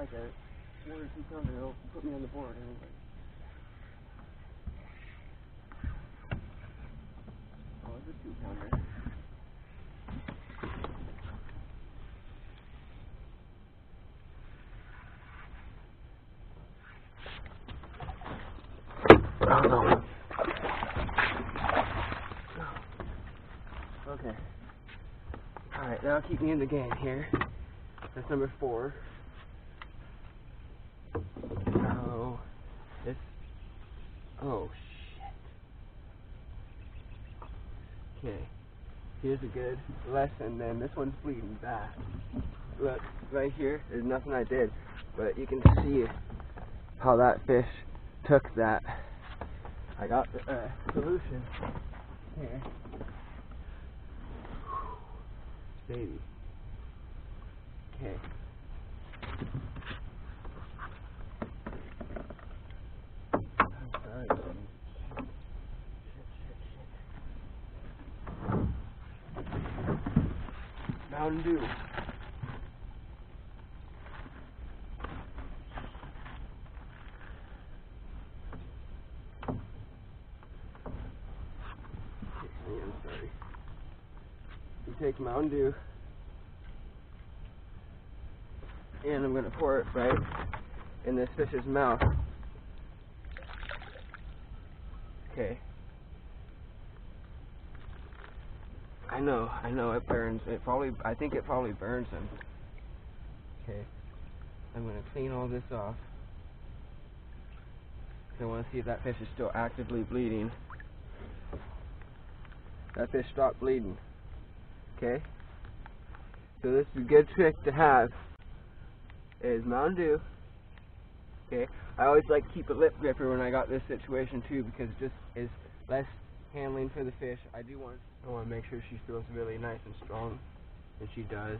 like a one or two pounder, it'll put me on the board anyway. Oh, it's a two pounder. Oh no. Okay. Alright, now keep me in the game here. That's number four. This. Oh, shit. Okay. Here's a good lesson then. This one's bleeding bad. Look, right here, there's nothing I did. But you can see how that fish took that. I got the uh, solution here. Baby. Okay. I'm sorry, baby. Shit, shit, You take Mountain Dew. and I'm going to pour it right in this fish's mouth. Okay. I know, I know it burns. It probably, I think it probably burns him. Okay. I'm going to clean all this off. I want to see if that fish is still actively bleeding. That fish stopped bleeding. Okay? So this is a good trick to have is Mountain Dew. Okay, I always like to keep a lip gripper when I got this situation too because it just is less handling for the fish. I do want I want to make sure she feels really nice and strong, and she does.